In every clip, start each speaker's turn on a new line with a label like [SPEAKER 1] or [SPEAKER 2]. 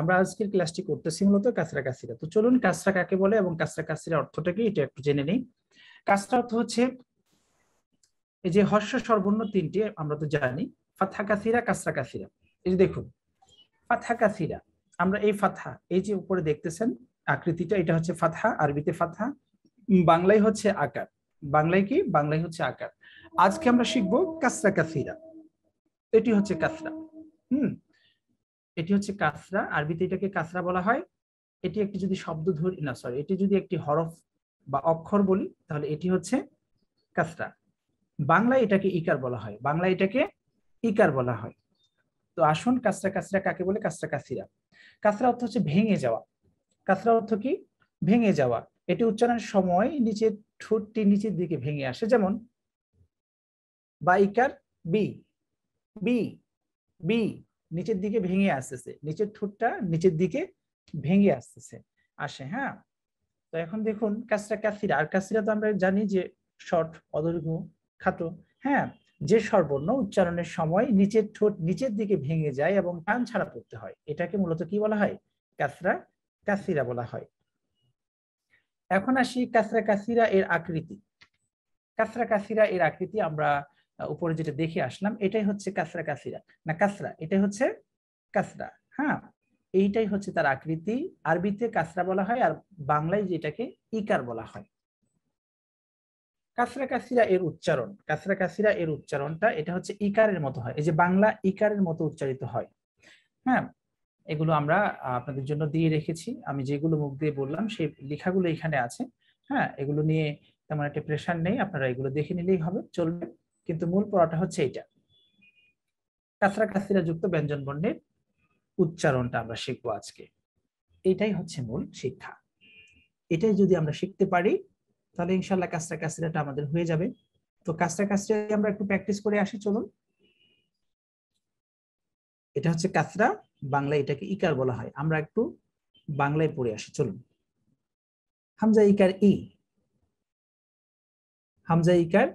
[SPEAKER 1] আমরা আজকের ক্লাসটি করতেছি মূলত কাসরা কাসিরা তো চলুন কাসরা কাকে বলে এবং কাসরা কাসিরা অর্থটা কি এটা একটু জেনে নেই। কাসরা অর্থ হচ্ছে এই যে হর্ষ সর্বর্ণ তিনটি আমরা তো জানি ফাথা কাসিরা কাসরা কাসিরা এই যে দেখুন ফাথা কাসিরা আমরা এই ফাথা, এই যে উপরে দেখতেছেন আকৃতিটা, এটা হচ্ছে ফাথা, আরবিতে ফাথা বাংলায় হচ্ছে আকার। বাংলায় কি? বাংলায় হচ্ছে আকার। আজকে আমরা শিখব কাসরা কাসিরা এটি হচ্ছে কাসরা হুম? এটি হচ্ছে কাসরা। আরবিতে এটাকে কাসরা বলা হয়। এটি একটি যদি শব্দ ধরি, না সরি এটি যদি একটি হরফ বা অক্ষর বলি, তাহলে এটি হচ্ছে কাসরা। বাংলায় এটাকে ইকার বলা হয়। বাংলায় এটাকে ইকার বলা হয়। তো আসুন, কাসরা কাসরা কাকে বলে? কাসরা, কাসিরা। কাসরা অর্থ হচ্ছে ভেঙে যাওয়া। কাসরা অর্থ কি? ভেঙে যাওয়া। এটি উচ্চারণের সময় নিচের ঠোঁটটি নিচের দিকে ভেঙে আসে। যেমন, বা ইকার, বি বি বি নিচের দিকে ভেঙে আসতেছে। নিচের ঠোঁটটা নিচের দিকে ভেঙে আসতেছে, আসে হ্যাঁ? তো এখন দেখুন, কাসরা কাসিরা, আর কাসিরা তো আমরা জানি যে শর্ট, অদৈর্ঘ্য, খাটো হ্যাঁ? যে সর্বর্ণ উচ্চারণের সময় নিচের ঠোঁট নিচের দিকে ভেঙে যায় এবং টান ছাড়া পড়তে হয়। এটাকে মূলত কি বলা হয়? কাসরা কাসিরা বলা হয়। এখন আসি কাসরা কাসিরা এর আকৃতি। কাসরা কাসিরা এর আকৃতি আমরা উপরে যেটা দেখে আসলাম, এটাই হচ্ছে কাসরা কাসিরা। না, কাসরা, এটাই হচ্ছে কাসরা হ্যাঁ? এইটাই হচ্ছে তার আকৃতি। আরবিতে কাসরা বলা হয় আর বাংলায় যেটাকে ইকার বলা হয়। কাসরা কাসিরা এর উচ্চারণ, কাসরা কাসিরা এর উচ্চারণটা এটা হচ্ছে ইকারের মতো হয়। এই যে বাংলা ইকারের মতো উচ্চারিত হয় হ্যাঁ? এগুলো আমরা আপনাদের জন্য দিয়ে রেখেছি। আমি যেগুলো মুখ দিয়ে বললাম সেই লেখাগুলো এখানে আছে হ্যাঁ? এগুলো নিয়ে তেমন একটা প্রেশার নেই, আপনারা এগুলো দেখে নিলেই হবে, চলবে। কিন্তু মূল পড়াটা হচ্ছে এটা কাসরা কাসিরা যুক্ত ব্যঞ্জন বর্ণের উচ্চারণটা আমরা শিখব আজকে। এটাই হচ্ছে মূল শিক্ষা। এটাই যদি আমরা শিখতে পারি, তাহলে ইনশাল্লাহ কাসরা কাসিরাটা আমাদের হয়ে যাবে। তো কাসরা কাসিরা আমরা একটু প্র্যাকটিস করে আসি, চলুন। এটা হচ্ছে কাসরা বাংলায় এটাকে ইকার বলা হয়। আমরা একটু বাংলায় পড়ে আসি, চলুন। হামজা ইকার ই। হামজা ইকার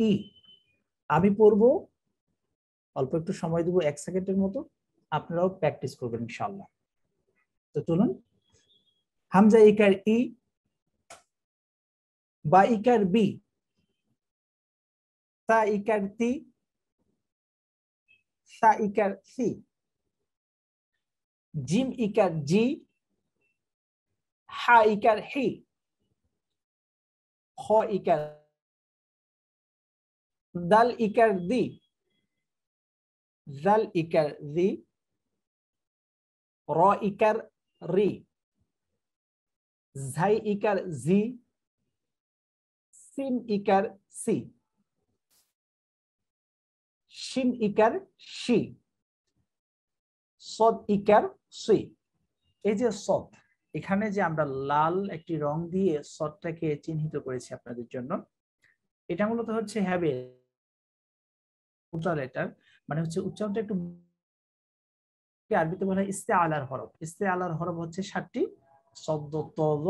[SPEAKER 1] ই। আমি পড়ব, অল্প একটু সময় দেবো এক সেকেন্ডের মতো, আপনারাও প্র্যাকটিস করবেন ইনশাল্লাহ তো চলুন, হামজা ইকার ই বা ইকার বি, সা ইকার তি, সা ইকার সি, জিম ইকার জি, হা ইকার হি, খ ইকার দাল ইকার দি জাল ইকার দি র ইকার রি ঝাই ইকার জি সিন ইকার সি শিন ইকার সি সদ ইকার সি এই যে সদ, এখানে যে আমরা লাল একটি রং দিয়ে সদটাকে চিহ্নিত করেছি আপনাদের জন্য, এটা মূলত হচ্ছে হ্যাবে লেটার মানে হচ্ছে উচ্চারণটা একটু আরবিতে বলা হয় ইস্তে আলার হরফ। ইস্তে আলার হরফ হচ্ছে ষাটটি শব্দ তল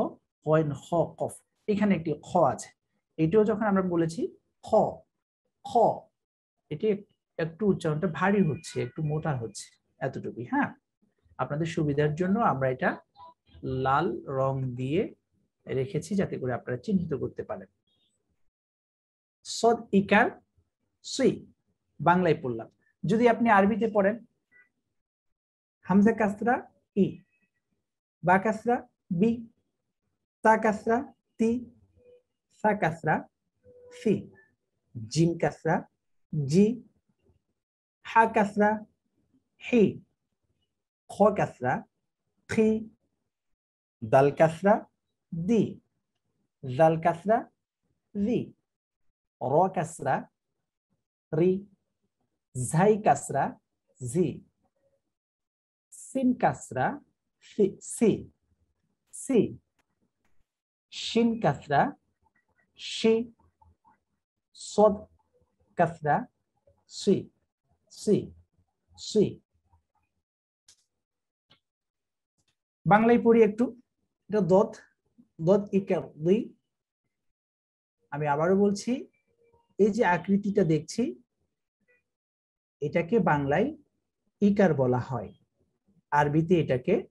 [SPEAKER 1] কয়েন খ কফ। এখানে একটি খ আছে। এটাও যখন আমরা বলেছি, খ খ, এটি একটু উচ্চারণটা ভারী হচ্ছে, একটু মোটা হচ্ছে এতটুকুই হ্যাঁ? আপনাদের সুবিধার জন্য আমরা এটা লাল রং দিয়ে রেখেছি যাতে করে আপনারা চিহ্নিত করতে পারেন। সদ, ইকার সুই বাংলায় পড়লাম। যদি আপনি আরবিতে পড়েন, হামজা কাসরা ই, বা কাসরা বি, তা কাসরা তি, সা কাসরা সি, জিম কাসরা জি, হা কাসরা হি, খ কাসরা খি দাল কাসরা দি, জাল কাসরা রি, র কাসরা রি ঝাই কাসরা জি সিন কাসরা সি সি শিন কাসরা শি সদ কাসরা সি সি সি বাংলায় পড়ি একটু। এটা দত। দত ইকার দুই। আমি আবারও বলছি, এই যে আকৃতিটা দেখছি এটাকে বাংলায় ইকার বলা হয়। আরবিতে এটাকে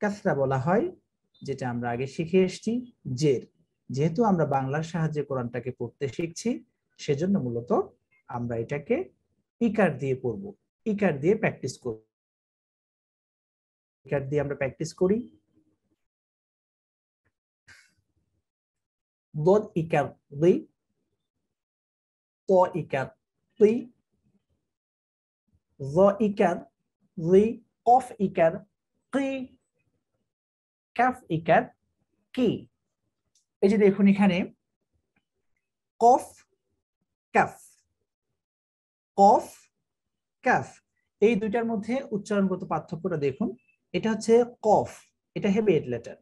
[SPEAKER 1] কাসরা বলা হয়, যেটা আমরা আগে শিখে এসেছি, জের। যেহেতু আমরা বাংলার সাহায্যে কোরআনটাকে পড়তে শিখছি, সেজন্য মূলত আমরা এটাকে ইকার দিয়ে পড়ব। ইকার দিয়ে প্র্যাকটিস করব ইকার দিয়ে আমরা প্র্যাকটিস করি। ضد ইকার দুই ত ইকার দুই জ ইকার দুই কফ ইকার কি কাফ ইকার কি এই যে দেখুন এখানে, কফ, কাফ। কফ, কাফ। এই দুইটার মধ্যে উচ্চারণগত পার্থক্যটা দেখুন। এটা হচ্ছে কফ। এটা হেভিয়েট লেটার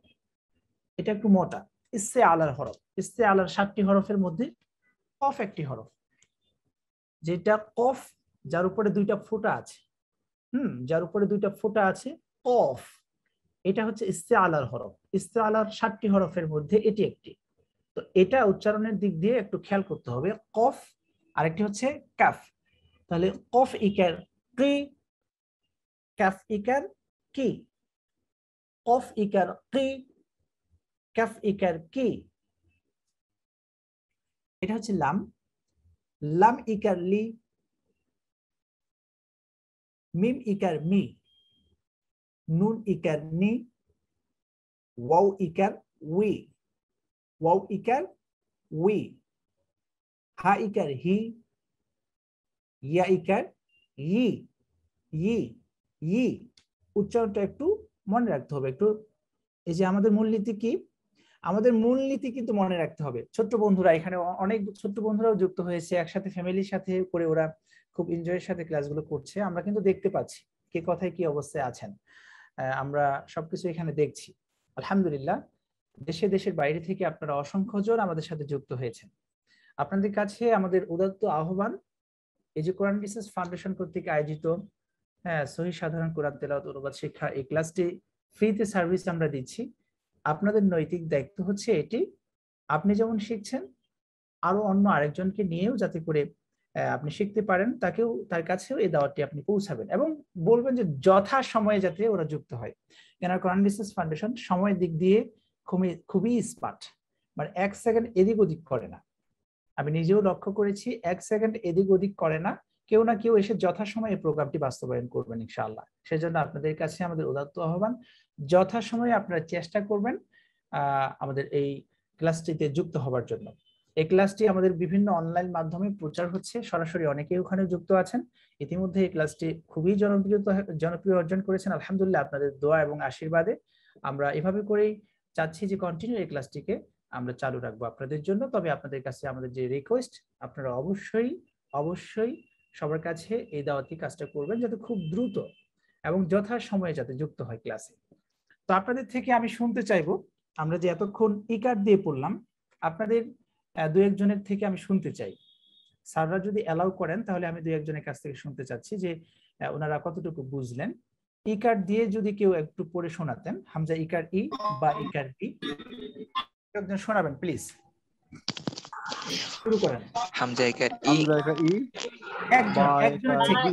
[SPEAKER 1] এটা একটু মোটা। ইসে আলার হরফ। ইসে আলার সাতটি হরফের মধ্যে কফ একটি হরফ। যেটা কফ যার উপরে দুইটা ফোঁটা আছে। হুম, যার উপরে দুইটা ফোঁটা আছে কফ এটা হচ্ছে ইস্তে আলার হরফ। ইস্তে আলার ষাটটি হরফের মধ্যে এটি একটি। তো এটা উচ্চারণের দিক দিয়ে একটু খেয়াল করতে হবে। কফ, আরেকটি হচ্ছে কাফ। তাহলে কফ ইকার কি? কাফ ইকার কি? কফ ইকার কি? কাফ ইকার কি? এটা হচ্ছে লাম। লাম ইকার লি মিম ইকার মি নুন ইকার নি ওয়াও ইকার উই ওয়াও ইকার উই হা ইকার হি ইয়া ইকার ই ই ই উচ্চারণটা একটু মনে রাখতে হবে একটু এই যে আমাদের মূলনীতি কি? আমাদের মূলনীতি কিন্তু মনে রাখতে হবে। ছোট্ট বন্ধুরা, এখানে অনেক ছোট্ট বন্ধুরাও যুক্ত হয়েছে, একসাথে ফ্যামিলির সাথে করে ওরা খুব এনজয়ের সাথে ক্লাসগুলো করছে, আমরা কিন্তু দেখতে পাচ্ছি কে কথায় কি অবস্থায় আছেন। আমরা সবকিছু এখানে দেখছি। আলহামদুলিল্লাহ, দেশে দেশের বাইরে থেকে আপনারা অসংখ্য জন আমাদের সাথে যুক্ত হয়েছেন। আপনাদের কাছে আমাদের উদাত্ত আহ্বান, এই যে কোরআন রিসার্চ ফাউন্ডেশন কর্তৃক আয়োজিত হ্যাঁ সহি সাধারণ কোরআন তেলাওয়াত অনুবাদ শিক্ষা এই ক্লাসটি ফ্রিতে সার্ভিস আমরা দিচ্ছি। আপনাদের নৈতিক দায়িত্ব হচ্ছে এটি। আপনি যেমন শিখছেন, আরও অন্য আরেকজনকে নিয়েও যাতে করে আপনি শিখতে পারেন, তাকেও, তার কাছেও এই দাওয়াতটি আপনি পৌঁছাবেন এবং বলবেন যে যথা সময়ে যাতে ওরা যুক্ত হয়। কেন কোরআন রিসার্চ ফাউন্ডেশন সময়ের দিক দিয়ে খুবই খুবই স্মার্ট মানে এক সেকেন্ড এদিক ওদিক করে না। আমি নিজেও লক্ষ্য করেছি, এক সেকেন্ড এদিক ওদিক করে না। কেউ না কেউ এসে যথাসময়ে এই প্রোগ্রামটি বাস্তবায়ন করবেন ইনশাআল্লাহ। সেজন্য আপনাদের কাছে আমাদের উদাত্ত আহ্বান যথাসময়ে আপনারা চেষ্টা করবেন আমাদের এই ক্লাসটিতে যুক্ত হবার জন্য। এই ক্লাসটি আমাদের বিভিন্ন অনলাইন মাধ্যমে প্রচার হচ্ছে। সরাসরি অনেকেই ওখানে যুক্ত আছেন। ইতিমধ্যে এই ক্লাসটি খুবই জনপ্রিয়তা, জনপ্রিয় অর্জন করেছেন। আলহামদুলিল্লাহ আপনাদের দোয়া এবং আশীর্বাদে আমরা এভাবে করেই চাচ্ছি যে কন্টিনিউ এই ক্লাসটিকে আমরা চালু রাখব আপনাদের জন্য। তবে আপনাদের কাছে আমাদের যে রিকোয়েস্ট আপনারা অবশ্যই অবশ্যই সবার কাছে এই দাওয়াতি কাজটা করবেন যাতে খুব দ্রুত এবং যথা সময়ে যাতে যুক্ত হয় ক্লাসে তো আপনাদের থেকে আমি শুনতে চাইব। আমরা যে এতক্ষণ ই কার্ড দিয়ে পড়লাম, আপনাদের দু একজনের থেকে আমি শুনতে চাই। স্যাররা যদি অ্যালাউ করেন তাহলে আমি দু একজনের কাছ থেকে শুনতে চাচ্ছি যে ওনারা কতটুকু বুঝলেন। ই কার্ড দিয়ে যদি কেউ একটু পড়ে শোনাতেন হামজা ই কার্ড ই বা ই কার্ড ই একজন শোনাবেন প্লিজ শুরু করেন।
[SPEAKER 2] হামজা ই কার্ড ই।
[SPEAKER 3] হামজা ইকার ই
[SPEAKER 1] একজন একজন
[SPEAKER 3] ইকার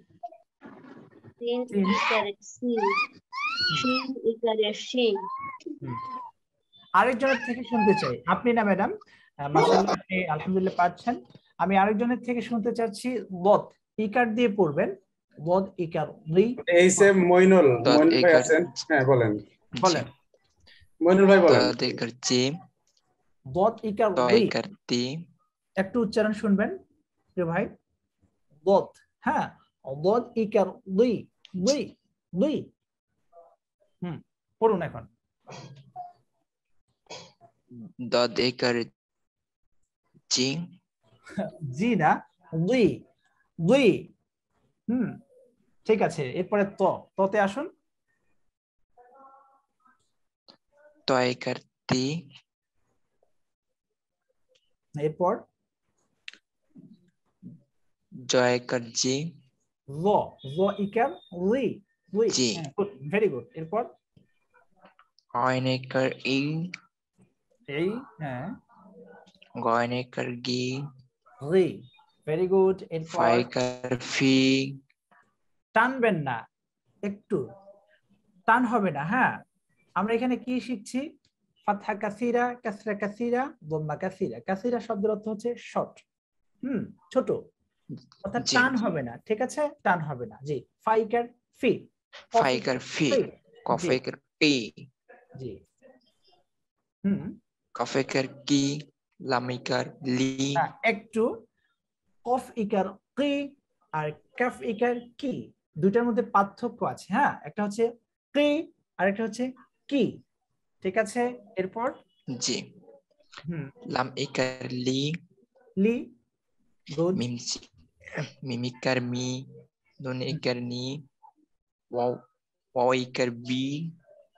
[SPEAKER 3] আ আ ইকার সি আ ইকার সি। সিম ইকার জি
[SPEAKER 4] জাল ইকারে জি র ইকারে রি
[SPEAKER 3] বা
[SPEAKER 4] রাই
[SPEAKER 3] ইকার রি
[SPEAKER 4] ইকারে জি
[SPEAKER 3] বা ইকার রি
[SPEAKER 4] সিন ইকারে সি শিন ইকারে শি
[SPEAKER 1] আরেকজনের থেকে শুনতে চাই। আপনি না ম্যাডাম? আপনি আলহামদুলিল্লাহ পাচ্ছেন। আমি আরেকজনের থেকে শুনতে চাচ্ছি বদ ইকার দিয়ে পড়বেন। বদ ইকার
[SPEAKER 5] এই সে মইনুল। মইনুল ভাই আছেন? হ্যাঁ বলেন।
[SPEAKER 1] বলেন।
[SPEAKER 5] মইনুল ভাই বলেন।
[SPEAKER 2] দাদ ই কার্ড
[SPEAKER 1] বদ ইকার
[SPEAKER 2] ত
[SPEAKER 1] রি
[SPEAKER 2] ই তি
[SPEAKER 1] একটু উচ্চারণ শুনবেন প্রিয় ভাই? বদ হ্যাঁ বদ ইকার দুই দুই দুই হুম পড়ুন এখন।
[SPEAKER 2] দাদ ই কার্ড জিম
[SPEAKER 1] জি না দুই দুই হুম ঠিক আছে এরপরে ত ততে আসুন।
[SPEAKER 2] তয়কার তি।
[SPEAKER 1] এরপর?
[SPEAKER 2] জয়কার জি
[SPEAKER 1] ল ইকার লি
[SPEAKER 2] জি।
[SPEAKER 1] ভেরি গুড এরপর?
[SPEAKER 2] অয়নেকার ই।
[SPEAKER 1] এই হ্যাঁ।
[SPEAKER 2] গয়নেকার গি।
[SPEAKER 1] লি ভেরি গুড এরপর?
[SPEAKER 2] ফাইকার ফি।
[SPEAKER 1] টানবেন না একটু। টান হবে না হ্যাঁ। আমরা এখানে কি শিখছি? ফাতহা কাসিরা কাসরা কাসিরা দম্মা কাসিরা। কাসিরা শব্দের অর্থ হচ্ছে শর্ট হুম ছোট। অর্থাৎ টান হবে না ঠিক আছে? টান হবে না জি। ফাইকার ফি
[SPEAKER 2] ফাইকার ফি কফেকার পি।
[SPEAKER 1] জি। হুম।
[SPEAKER 2] কফেকার কি লামিকার লি।
[SPEAKER 1] একটু। কফ ইকার কি আর কাফ ইকার কি দুইটার মধ্যে পার্থক্য আছে হ্যাঁ? একটা হচ্ছে কি আর একটা হচ্ছে কি ঠিক আছে? এরপর?
[SPEAKER 2] জি।
[SPEAKER 1] হুম।
[SPEAKER 2] লাম ইকার লি।
[SPEAKER 1] লি গুড।
[SPEAKER 2] মিম সি- মিমিকার মি নুন ইকার নি ওয়াও ওয়াও ইকার বি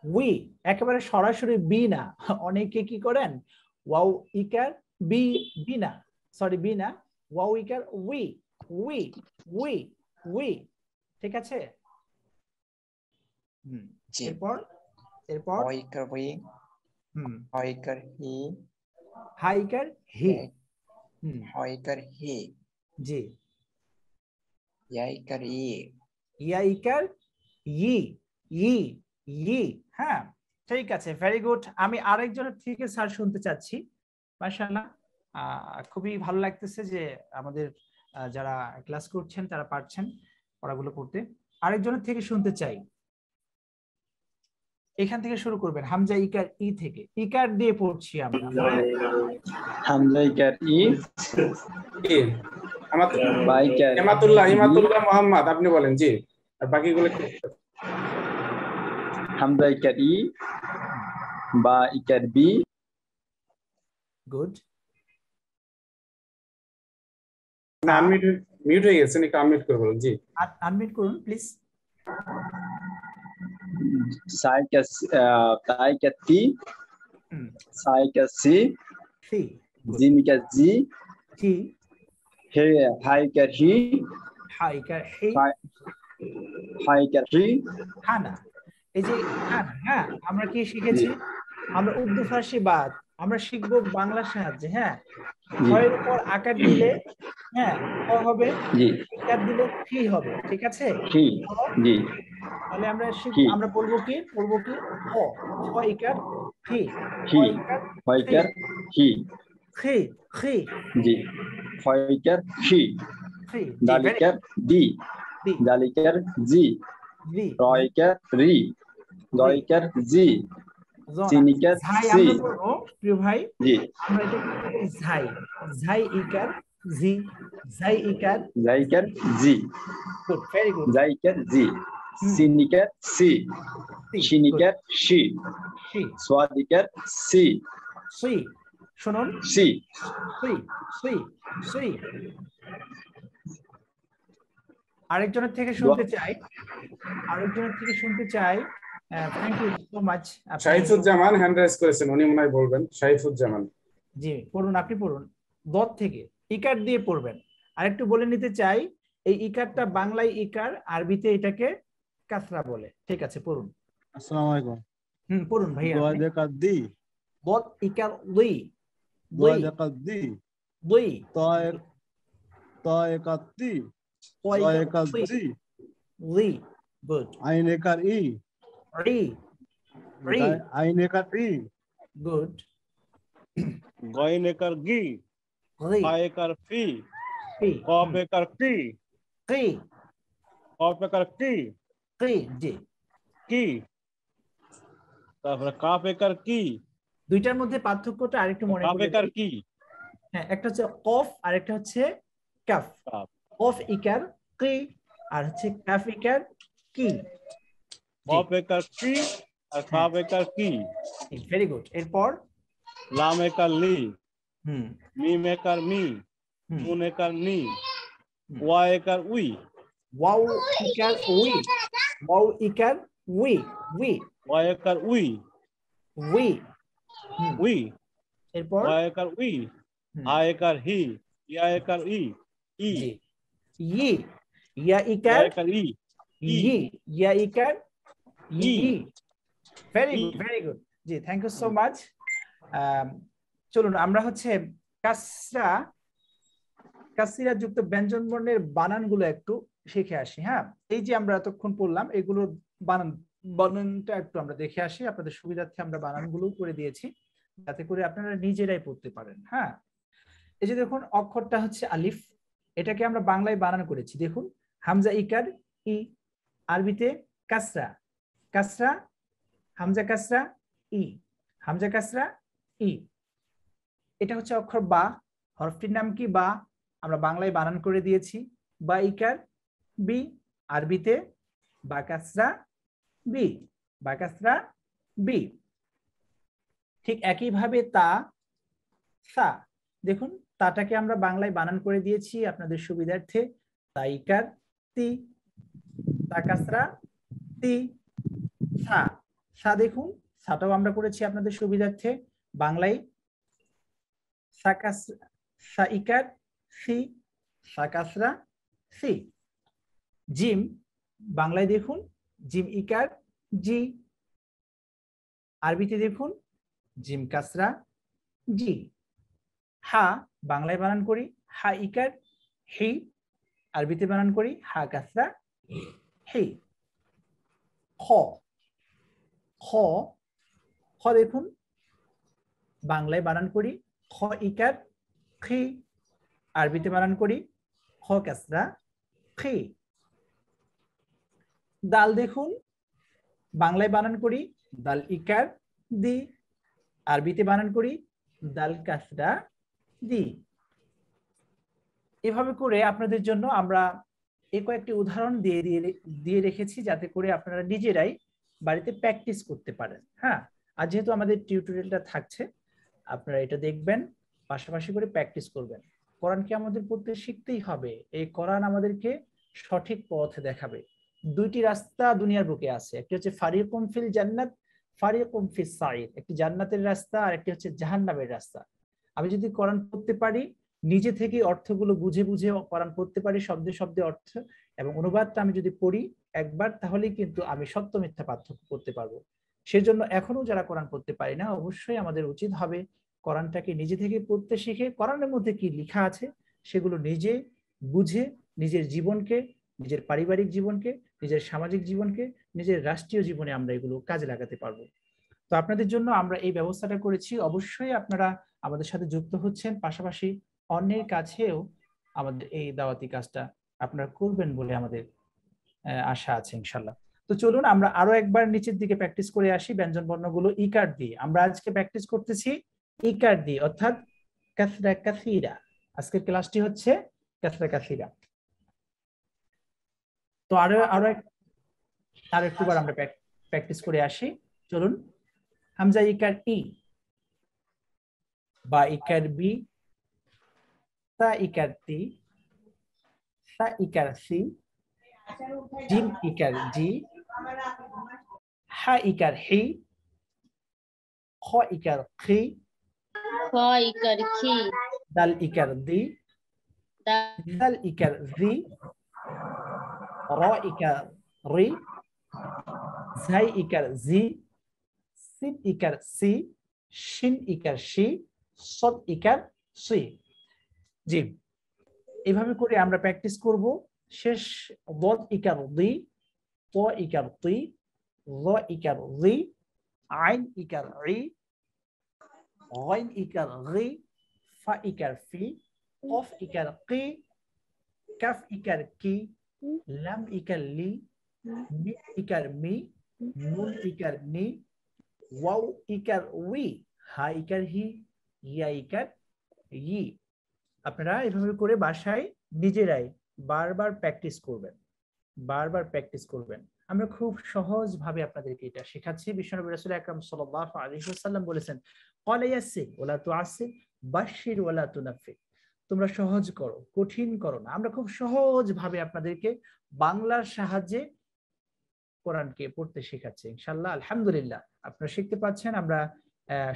[SPEAKER 1] উই একেবারে সরাসরি বি না। অনেকে কি করেন? ওয়াও ইকার বি বি না। সরি বি না। ওয়াও ইকার উই উই উই উই ঠিক আছে? হুম এরপর এরপর?
[SPEAKER 2] ওয়াও ইকার উই
[SPEAKER 1] হুম।
[SPEAKER 2] ওয়াও ইকার হি
[SPEAKER 1] হাই ইকার হি হুম।
[SPEAKER 2] ওয়াও ইকার হি
[SPEAKER 1] জি।
[SPEAKER 2] ইয়া ইকার ই
[SPEAKER 1] ইয়া ইকার ই ই ই হ্যাঁ ঠিক আছে ভেরি গুড আমি আরেকজনের থেকে স্যার শুনতে চাচ্ছি। মাশাআল্লাহ খুবই ভালো লাগতেছে যে আমাদের যারা ক্লাস করছেন তারা পারছেন পড়াগুলো করতে। আরেকজনের থেকে শুনতে চাই। এখান থেকে শুরু করবেন হামজা ইকার ই থেকে। ইকার দিয়ে পড়ছি আমরা।
[SPEAKER 6] হামজা ইকার ই।
[SPEAKER 5] ইমাতুল্লাহ ইমাতুল্লাহ মোহাম্মদ আপনি বলেন জি। আর বাকিগুলো?
[SPEAKER 6] হামজা ইকার ই বা ইকার বি।
[SPEAKER 1] গুড।
[SPEAKER 5] না আনমিউট মিউট হয়ে গেছেন একটু আনমিউট করে বলুন জি।
[SPEAKER 1] আনমিট করুন প্লিজ
[SPEAKER 6] সাইকা তাইকা তি
[SPEAKER 1] হুম।
[SPEAKER 6] সাইকা সি
[SPEAKER 1] সি।
[SPEAKER 6] জিমিকা জি।
[SPEAKER 1] জি।
[SPEAKER 6] হে হাইকার হি
[SPEAKER 1] হাই ইকার হি
[SPEAKER 6] হাইকার হি
[SPEAKER 1] খানা এই যে খানা হ্যাঁ আমরা কি শিখেছি? আমরা উর্দু ফার্সি বাদ। আমরা শিখব বাংলার সাহায্যে হ্যাঁ? ছয়ের উপর আকার দিলে হ্যাঁ ক হবে আকার দিলে ফি হবে ঠিক আছে?
[SPEAKER 6] হি জি।
[SPEAKER 1] তাহলে আমরা শিখ
[SPEAKER 6] কি?
[SPEAKER 1] আমরা বলব কি? বলব কি? ছ ইকার
[SPEAKER 6] হি
[SPEAKER 1] খি খি
[SPEAKER 6] জি। হাইকার হি।
[SPEAKER 1] খি
[SPEAKER 6] দালিকার দি।
[SPEAKER 1] দি।
[SPEAKER 6] দালিকার জি।
[SPEAKER 1] দি
[SPEAKER 6] রয়কার রি। দয়কার জি। চিনিকার সি।
[SPEAKER 1] প্রিয় ভাই।
[SPEAKER 6] জি।
[SPEAKER 1] আমরা এটা বলি ঝাই। ঝাই ইকার জি। ঝাই ইকার
[SPEAKER 6] জাইকার জি।
[SPEAKER 1] গুড ভেরি গুড
[SPEAKER 6] জাইকার জি। সিনিকার সি। শিনিকার সি।
[SPEAKER 1] সি।
[SPEAKER 6] সোয়াদিকার সি।
[SPEAKER 1] সুই শুনুন।
[SPEAKER 6] সি।
[SPEAKER 1] সুই সুই সুই আরেকজনের থেকে শুনতে চাই। আরেকজনের থেকে শুনতে চাই। Thank you so much
[SPEAKER 5] Shahifuzzaman hand raise করেছেন উনি মনে হয় বলবেন শাহিফুজ্জামান
[SPEAKER 1] জি পড়ুন আপনি পড়ুন। দত থেকে ইকার দিয়ে পড়বেন। আরেকটু বলে নিতে চাই এই ইকারটা বাংলায় ইকার আরবিতে এটাকে কাসরা বলে। ঠিক আছে পড়ুন।
[SPEAKER 3] আসসালামু আলাইকুম।
[SPEAKER 1] হুম পড়ুন ভাইয়া। দত ইকার দুই
[SPEAKER 3] দোয়া
[SPEAKER 1] দুই
[SPEAKER 3] দেকাত দি
[SPEAKER 1] দুই
[SPEAKER 3] তায়েক তায়েকাত দি
[SPEAKER 1] কয়
[SPEAKER 3] তায়েকাত
[SPEAKER 1] দুই
[SPEAKER 3] দি
[SPEAKER 1] দুই গুড
[SPEAKER 3] আইনেকার ই
[SPEAKER 1] রি রি
[SPEAKER 3] আইনেকার ই
[SPEAKER 1] গুড
[SPEAKER 3] গয়নেকার গি
[SPEAKER 1] রি
[SPEAKER 3] ফায়েকার ফি
[SPEAKER 1] কি
[SPEAKER 3] কফেকার কি
[SPEAKER 1] কি
[SPEAKER 3] কফেকার কি
[SPEAKER 1] কি জি
[SPEAKER 3] কি তারপরে কাফেকার কি
[SPEAKER 1] দুইটার মধ্যে পার্থক্যটা আরেকটু মনে করে।
[SPEAKER 3] কি?
[SPEAKER 1] হ্যাঁ একটা হচ্ছে কফ আর একটা হচ্ছে কাফ।
[SPEAKER 3] কাফ।
[SPEAKER 1] কফ ইকার কি আর হচ্ছে কাফ ইকার কি?
[SPEAKER 3] কফেকার কি আর কাফেকার কি?
[SPEAKER 1] ভেরি গুড এরপর?
[SPEAKER 3] লামেকার লি।
[SPEAKER 1] হুম।
[SPEAKER 3] মিমেকার মি।
[SPEAKER 1] হুম।
[SPEAKER 3] নুনেকার নি।
[SPEAKER 1] হুম।
[SPEAKER 3] ওয়ায়েকার উই।
[SPEAKER 1] ওয়াও ইকার উই। ওয়াও ইকার উই। উই।
[SPEAKER 3] ওয়ায়েকার উই।
[SPEAKER 1] উই।
[SPEAKER 3] উই।
[SPEAKER 1] এরপর?
[SPEAKER 3] ওয়া একার উই।
[SPEAKER 1] হুম,
[SPEAKER 3] হা। ইয়া একার ই। ই
[SPEAKER 1] ই। ইয়া ইকার
[SPEAKER 3] একার ই। ই।
[SPEAKER 1] ইয়া ইকার ই। Very good very good G thank you so much চলুন আমরা হচ্ছে কাসরা কাসিরা যুক্ত ব্যঞ্জন বর্ণের বানানগুলো একটু শিখে আসি হ্যাঁ? এই যে আমরা এতক্ষণ পড়লাম এগুলোর বানান বানানটা একটু আমরা দেখে আসি। আপনাদের সুবিধার্থে আমরা বানানগুলো করে দিয়েছি, যাতে করে আপনারা নিজেরাই পড়তে পারেন হ্যাঁ? এই যে দেখুন, অক্ষরটা হচ্ছে আলিফ। এটাকে আমরা বাংলায় বানান করেছি। দেখুন, হামজা ইকার, ই। আরবিতে কাসরা। কাসরা, হামজা কাসরা, ই। হামজা কাসরা, ই। এটা হচ্ছে অক্ষর বা। হরফটির নাম কি? বা। আমরা বাংলায় বানান করে দিয়েছি। বা ইকার, বি। আরবিতে বা কাসরা বি বা কাসরা বি ঠিক একইভাবে তা, সা। দেখুন, তাটাকে আমরা বাংলায় বানান করে দিয়েছি আপনাদের সুবিধার্থে। তাইকার তি, তাকাসরা তি, সা। সা দেখুন, সাটাও আমরা করেছি আপনাদের সুবিধার্থে। বাংলায় সাকাস সাইকার সি, সাকাসরা সি। জিম, বাংলায় দেখুন জিম ইকার, জি। আরবিতে দেখুন, জিম কাসরা, জি। হা বাংলায় বানান করি, হা ইকার, হি। আরবিতে বানান করি, হা কাসরা, হি। খ। খ। খ দেখুন, বাংলায় বানান করি, খ ইকার, খি। আরবিতে বানান করি, খ কাসরা, খি। দাল দেখুন, বাংলায় বানান করি, দাল ইকার দি, আরবিতে বানান করি, দাল কাসরা দি। এভাবে করে আপনাদের জন্য আমরা এ কয়েকটি উদাহরণ দিয়ে দিয়ে দিয়ে রেখেছি যাতে করে আপনারা নিজেরাই বাড়িতে প্র্যাকটিস করতে পারেন হ্যাঁ? আর যেহেতু আমাদের টিউটোরিয়ালটা থাকছে, আপনারা এটা দেখবেন, পাশাপাশি করে প্র্যাকটিস করবেন। কোরআনকে আমাদের পড়তে শিখতেই হবে, এই কোরআন আমাদেরকে সঠিক পথ দেখাবে। দুইটি রাস্তা দুনিয়ার বুকে আছে। একটি হচ্ছে ফারিকুম ফিল জান্নাত ফারিকুম ফিস সাইদ একটি জান্নাতের রাস্তা আর একটি হচ্ছে জাহান্নামের রাস্তা। আমি যদি কোরআন পড়তে পারি, নিজে থেকে অর্থগুলো বুঝে বুঝে কোরআন পড়তে পারি, শব্দে শব্দে অর্থ এবং অনুবাদটা আমি যদি পড়ি একবার, তাহলেই কিন্তু আমি সত্য মিথ্যা পার্থক্য করতে পারব। সেজন্য এখনও যারা কোরআন পড়তে পারি না, অবশ্যই আমাদের উচিত হবে কোরআনটাকে নিজে থেকে পড়তে শিখে, কোরআনের মধ্যে কি লেখা আছে সেগুলো নিজে বুঝে নিজের জীবনকে, নিজের পারিবারিক জীবনকে নিজের সামাজিক জীবনকে, নিজের রাষ্ট্রীয় জীবনে আমরা এগুলো কাজে লাগাতে পারব। তো আপনাদের জন্য আমরা এই ব্যবস্থাটা করেছি। অবশ্যই আপনারা আমাদের সাথে যুক্ত হচ্ছেন। পাশাপাশি অন্যের কাছেও আমাদের এই দাওয়াতি কাজটা আপনারা করবেন বলে আমাদের আশা আছে ইনশাল্লাহ তো চলুন আমরা আরও একবার নিচের দিকে প্র্যাকটিস করে আসি ব্যঞ্জন বর্ণগুলো। ইকার দিয়ে আমরা আজকে প্র্যাকটিস করতেছি ইকার দিয়ে, অর্থাৎ কাসরা কাসিরা। আজকের ক্লাসটি হচ্ছে কাসরা কাসিরা। তো আরও আরও এক আরও একটুবার আমরা প্র্যাকটিস করে আসি চলুন হামজা ইকার ই বা ইকার বি তা ইকার তি সা ইকার সি জিম ইকার জি হা ইকার হি খ ইকার খি
[SPEAKER 4] খ ইকার খি
[SPEAKER 1] দাল ইকার দি
[SPEAKER 4] দাল
[SPEAKER 1] ইকার জি র ইকার রি ঝাই ইকার জি সিন ইকার সি শিন ইকার শি সদ ইকার সি জি এভাবে করে আমরা প্র্যাকটিস করব শেষ দদ ইকার দি ত ইকার তুই র ইকার রি আইন ইকার রি غين إيكار غي فا إيكار في قف إيكار قي كاف إيكار كي লাম ইকার লি মি ইকার মি নুন ইকার নি ওয়াও ইকার উই হা ইকার হি ইয়া ইকার ই আপনারা এভাবে করে বাসায় নিজেরাই বারবার প্র্যাকটিস করবেন। বারবার প্র্যাকটিস করবেন। আমরা খুব সহজ ভাবে আপনাদেরকে এটা শেখাচ্ছি। বিশ্বনবী রাসূল আকরাম সাল্লাল্লাহু আলাইহি ওয়াসাল্লাম বলেছেন ক্বালা ইয়াসি ওয়ালা তুআসি বাশির ওয়ালা তুনাফি তোমরা সহজ করো কঠিন করো না। আমরা খুব সহজ ভাবে আপনাদেরকে বাংলার সাহায্যে কোরআনকে পড়তে শেখাচ্ছে ইনশাল্লাহ আলহামদুলিল্লাহ আপনারা শিখতে পাচ্ছেন আমরা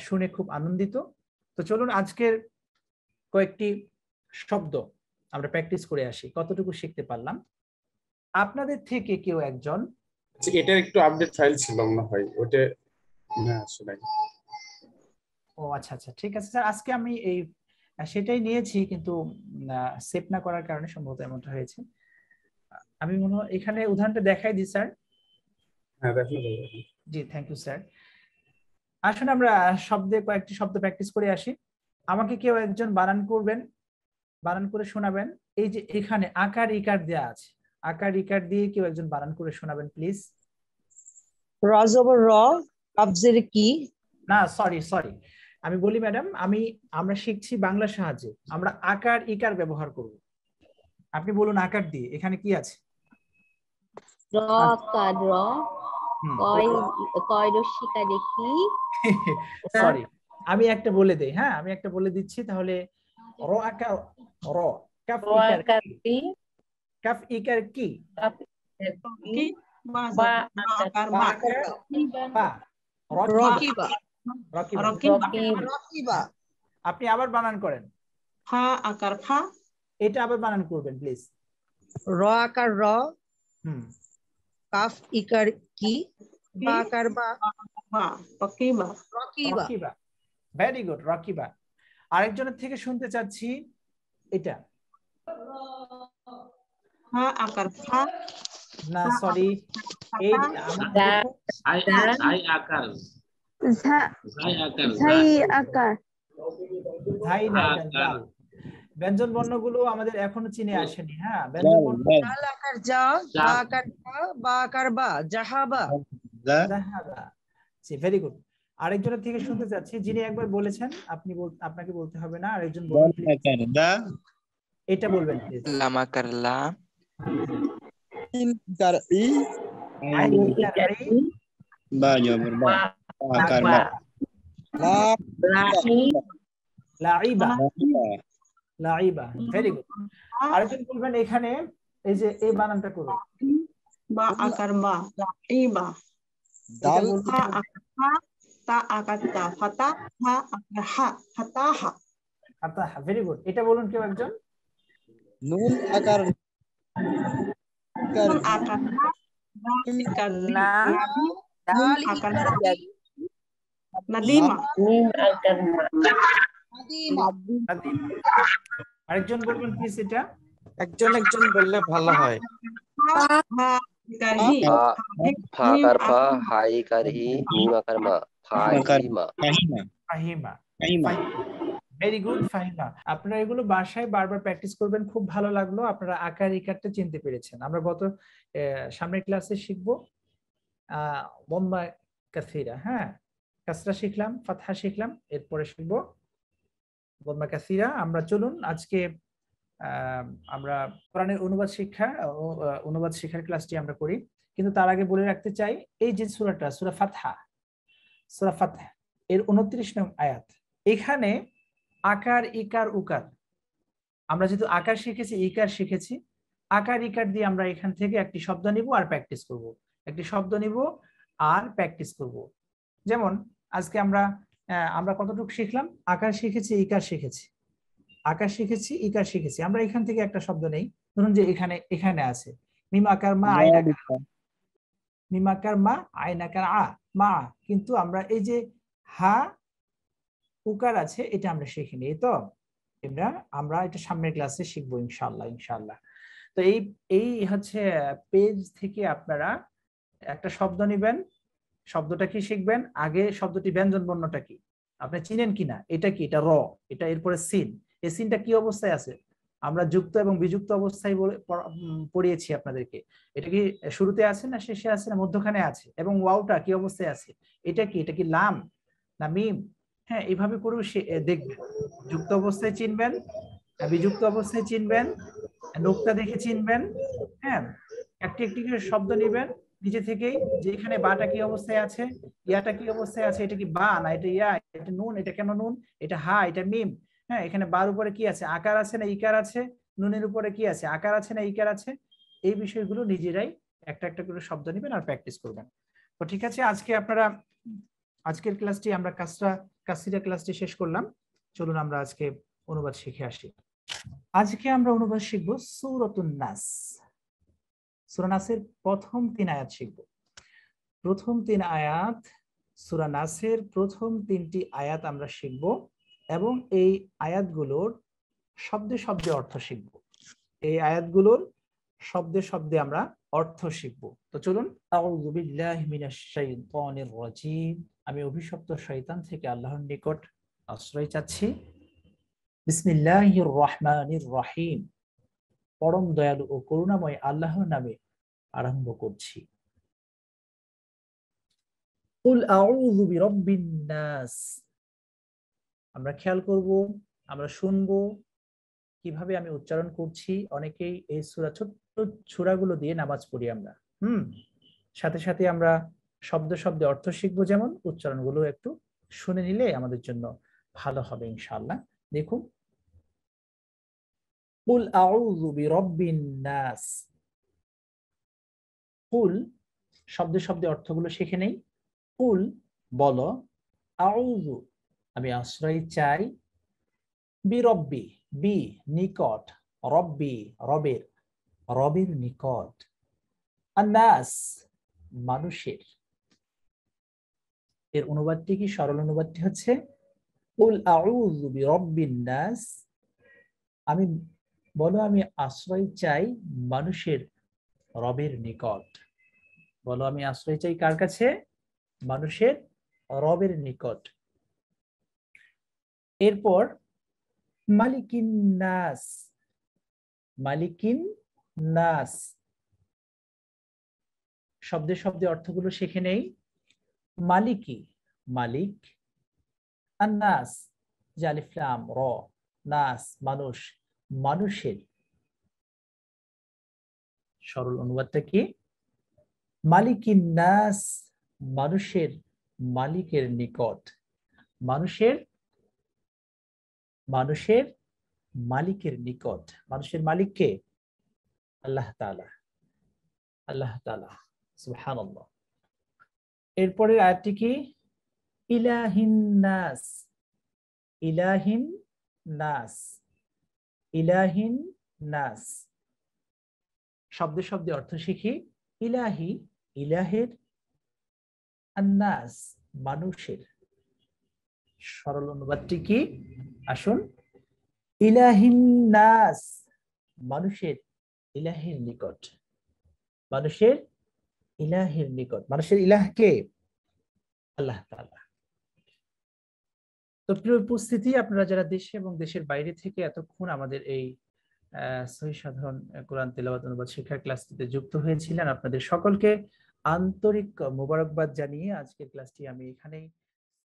[SPEAKER 1] শুনে খুব আনন্দিত। তো চলুন আজকের কয়েকটি শব্দ আমরা প্র্যাকটিস করে আসি কতটুকু শিখতে পারলাম। আপনাদের থেকে কেউ একজন
[SPEAKER 5] এটা একটু আপডেট ফাইল ছিল মনে হয় ওটা না আসলে
[SPEAKER 1] ও আচ্ছা আচ্ছা ঠিক আছে। স্যার আজকে আমি এই সেটাই নিয়েছি কিন্তু সেভ না করার কারণে সম্ভবত এমনটা হয়েছে। আমি মনে হয় এখানে উদাহরণটা দেখাই দিই স্যার।
[SPEAKER 5] হ্যাঁ
[SPEAKER 1] জি থ্যাংক ইউ স্যার আসুন আমরা শব্দে কয়েকটি শব্দ প্র্যাকটিস করে আসি। আমাকে কেউ একজন বানান করবেন বানান করে শোনাবেন। এই যে এখানে আকার ইকার দেয়া আছে। আকার ইকার দিয়ে কেউ একজন বানান করে শোনাবেন প্লিজ
[SPEAKER 7] র ওভার র কাবজের কি?
[SPEAKER 1] না সরি সরি আমি বলি ম্যাডাম আমি আমরা শিখছি বাংলা সাহায্যে। আমরা আকার ইকার ব্যবহার করব। আপনি বলুন আকার দিয়ে এখানে কি আছে? সরি আমি একটা বলে দেই হ্যাঁ আমি একটা বলে দিচ্ছি তাহলে র আকার র। কাফ ইকার কি?
[SPEAKER 4] কি?
[SPEAKER 1] কাফ ইকার কি?
[SPEAKER 4] বা আকার
[SPEAKER 1] বা আকার। বা রকিবা আপনি আবার বানান করেন
[SPEAKER 7] ফা আকার ফা
[SPEAKER 1] এটা আবার বানান করবেন প্লিজ
[SPEAKER 7] র আকার র
[SPEAKER 1] হুম
[SPEAKER 7] কাফ ইকার কি বা আকার বা রকিবা রকিবা
[SPEAKER 1] রকিবা ভেরি গুড রকিবা আরেকজনের থেকে শুনতে চাচ্ছি এটা
[SPEAKER 7] ফা আকার ফা
[SPEAKER 1] না সরি এই
[SPEAKER 8] আকার
[SPEAKER 1] ব্যঞ্জন বর্ণগুলো আমাদের এখনও চিনে আসেনি হ্যাঁ? ব্যঞ্জন বর্ণ
[SPEAKER 7] যা
[SPEAKER 9] যা।
[SPEAKER 7] আকার বা বা আকার বা জাহাবা
[SPEAKER 1] জাহাবা জি ভেরি গুড আরেকজনের থেকে শুনতে চাচ্ছি যিনি একবার বলেছেন আপনি বল- আপনাকে বলতে হবে না আরেকজন এটা বলবেন
[SPEAKER 2] লাম লা
[SPEAKER 6] in kar i
[SPEAKER 1] আইন ইকার আই,
[SPEAKER 6] ba jawab ba akar
[SPEAKER 4] বা
[SPEAKER 6] ba la
[SPEAKER 1] লাইবা লাইবা ভেরি গুড আরেকজন বলবেন এখানে এই যে এই বানানটা করুন।
[SPEAKER 7] বা আকার বা। ইবা।
[SPEAKER 1] এটা
[SPEAKER 6] dal
[SPEAKER 1] বলতে
[SPEAKER 7] ফা
[SPEAKER 1] হবে।
[SPEAKER 7] আকার ফা তা আকার তা। ফাতা হা আকার হা ফাতাহা
[SPEAKER 1] আচ্ছা ভেরি গুড এটা বলুন কেউ একজন।
[SPEAKER 6] nun akar kar
[SPEAKER 7] নুন আকার না দাল ইকার
[SPEAKER 8] না
[SPEAKER 7] নুন আকার
[SPEAKER 4] আকার মা
[SPEAKER 1] আদিম। আরেকজন বলবেন প্লিজ এটা?
[SPEAKER 10] একজন একজন বললে ভালো হয়।
[SPEAKER 11] ফা হাই মিম ফাহিমা
[SPEAKER 1] ফাহিমা ভেরি গুড ফাহিমা আপনারা এগুলো বাসায় বারবার প্র্যাকটিস করবেন খুব ভালো লাগল। আপনারা আকার ইকারটা চিনতে পেরেছেন। আমরা গত আহ, সামনের ক্লাসে শিখব। কাসিরা হ্যাঁ? কাসরা শিখলাম, ফাতহা শিখলাম, এরপরে শিখব বম্বা কাসিরা। আমরা চলুন, আজকে আমরা কোরআনের অনুবাদ শিক্ষা অনুবাদ শিক্ষার ক্লাসটি আমরা করি। কিন্তু তার আগে বলে রাখতে চাই, এই যে সুরাটা, সুরা ফাতহা, সূরা ফাতহা, এর উনত্রিশ নং আয়াত, এখানে আকার, ইকার, উকার, আমরা যেহেতু আকার শিখেছি, ইকার শিখেছি, আকার, ইকার দিয়ে আমরা এখান থেকে একটি শব্দ নিব আর প্র্যাকটিস করব। একটি শব্দ নিব আর প্র্যাকটিস করব। যেমন, আজকে আমরা আমরা কতটুকু শিখলাম? আকার শিখেছি, ইকার শিখেছি। আকার শিখেছি, ইকার শিখেছি। আমরা এখান থেকে একটা শব্দ নেই। ধরুন যে এখানে এখানে আছে। মিম আকার মা মিমাকার মা আয়নাকার আ, মা। কিন্তু আমরা এই যে হা, উকার আছে, এটা আমরা শিখিনি। এই তো? আমরা আমরা এটা সামনের ক্লাসে শিখব ইনশাল্লাহ ইনশাল্লাহ তো এই এই হচ্ছে পেজ থেকে আপনারা একটা শব্দ নিবেন, শব্দটা কি শিখবেন? আগে শব্দটি ব্যঞ্জন বর্ণটা কি? আপনি চিনেন কিনা? এটা কি? এটা র, এটা এরপরে সিন। এই সিনটা কি অবস্থায় আছে? আমরা যুক্ত এবং বিযুক্ত অবস্থায় পড়িয়েছি আপনাদেরকে। এটা কি শুরুতে আছে না শেষে আছে না মধ্যখানে আছে? এবং ওয়াওটা কি অবস্থায় আছে? এটা কি? এটা কি লাম না মিম? হ্যাঁ এইভাবে করেও দেখবেন। যুক্ত অবস্থায় চিনবেন বিযুক্ত অবস্থায় চিনবেন নোকটা দেখে চিনবেন হ্যাঁ একটি একটি শব্দ নেবেন নিচে থেকেই যে এখানে বাটা কি অবস্থায় আছে, ইয়াটা কি অবস্থায় আছে, এটা কি বা না, এটা ইয়া, এটা নুন, এটা কেন নুন, এটা হা, এটা মিম হ্যাঁ এখানে বার উপরে কি আছে, আকার আছে না ইকার আছে, নুনের উপরে কি আছে, আকার আছে না ইকার আছে, এই বিষয়গুলো নিজেরাই একটা একটা করে শব্দ নেবেন আর প্র্যাকটিস করবেন। তো ঠিক আছে, আজকে আপনারা, আজকের ক্লাসটি আমরা কাসরা কাসিরা ক্লাসটি শেষ করলাম। চলুন আমরা আজকে অনুবাদ শিখে আসি। আজকে আমরা অনুবাদ শিখব সূরাতুন নাস। সূরা নাসের প্রথম তিন আয়াত শিখব। প্রথম তিন আয়াত, সূরা নাসের প্রথম তিনটি আয়াত আমরা শিখব এবং এই আয়াতগুলোর শব্দে শব্দে অর্থ শিখব। এই আয়াতগুলোর শব্দে শব্দে আমরা অর্থ শিখব। তো চলুন। আমি অভিশপ্ত শয়তান থেকে আল্লাহর নিকট আশ্রয় চাচ্ছি। বিসমিল্লাহির রহমানির রহিম। পরম দয়ালু ও করুণাময় আল্লাহর নামে আরম্ভ করছি। আমরা খেয়াল করব, আমরা শুনব, কীভাবে আমি উচ্চারণ করছি। অনেকেই এই সূরা, ছোট্ট সূরাগুলো দিয়ে নামাজ পড়ি আমরা। হুম? সাথে সাথে আমরা শব্দ শব্দে অর্থ শিখব যেমন, উচ্চারণগুলো একটু শুনে নিলে আমাদের জন্য ভালো হবে ইনশাল্লাহ দেখুন কুল আউযু বিরাব্বিন নাস কুল শব্দে শব্দে অর্থগুলো শিখে নেই। কুল বলো, আউযু আমি আশ্রয় চাই বিরব্বি, বি নিকট, রব্বি, রবের রবের নিকট। আন্নাস, মানুষের। এর অনুবাদটি কি? সরল অনুবাদটি হচ্ছে কুল আউযু বিরাব্বিন নাস আমি বলো, আমি আশ্রয় চাই মানুষের রবের নিকট। বলো, আমি আশ্রয় চাই কার কাছে? মানুষের রবের নিকট। এরপর, মালিকিন নাস। মালিকিন নাস। শব্দে শব্দে অর্থগুলো শিখে নেই। মালিকি, মালিক। আর নাস জালিফলাম র। নাস, মানুষ। মানুষের সরল অনুবাদটা কি? মালিকিন নাস, মানুষের মালিকের নিকট। মানুষের মানুষের মালিকের নিকট। মানুষের মালিক কে? আল্লাহ তাআলা। আল্লাহ তালা সুবহানাল্লাহ। এরপরের আয়াতটি কি? ইলাহিন নাস। ইলাহিন নাস। ইলাহিন নাস। শব্দে শব্দে অর্থ শিখি। ইলাহি, ইলাহের আন্নাস, মানুষের। সরল অনুবাদটি কি? আসুন। ইলাহিন নাস, মানুষের ইলাহের নিকট। মানুষের ইলাহের নিকট। মানুষের ইলাহ কে? আল্লাহ তাআলা। তো প্রিয় উপস্থিতি, আপনারা যারা দেশে এবং দেশের বাইরে থেকে এতক্ষণ আমাদের এই সহি সাধারণ কোরআন তেলাবাদ অনুবাদ শিক্ষা ক্লাসটিতে যুক্ত হয়েছিলেন, আপনাদের সকলকে আন্তরিক মোবারকবাদ জানিয়ে আজকের ক্লাসটি আমি এখানেই